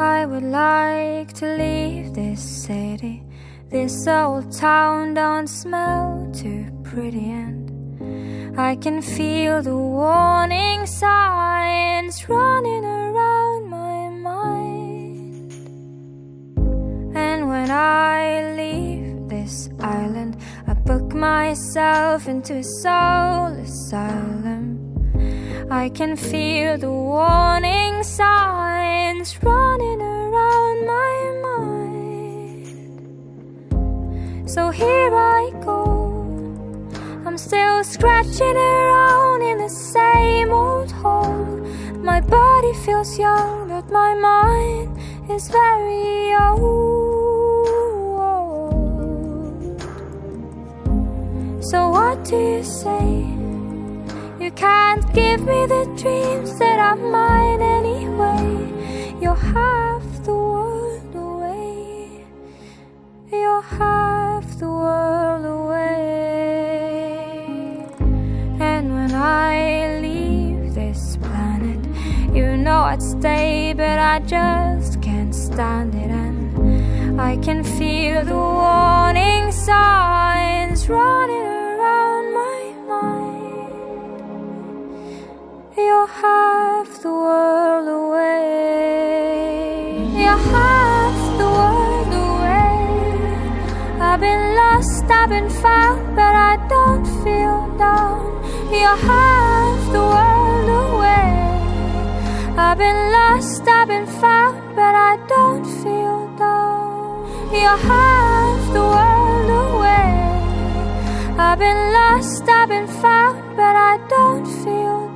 I would like to leave this city. This old town don't smell too pretty, and I can feel the warning signs running around my mind. And when I leave this island, I book myself into a soul asylum. I can feel the warning signs running So here I go. I'm still scratching around in the same old hole. My body feels young, but my mind is very old. So, what do you say? You can't give me the dreams that are mine anyway. You're half the world away. You're half the world away. And when I leave this planet, you know I'd stay, but I just can't stand it. And I can feel the warning signs running around my mind. You're half the world away. You're half I've been lost, I've been found, but I don't feel down. You're half the world away. I've been lost, I've been found, but I don't feel down. You're half the world away. I've been lost, I've been found, but I don't feel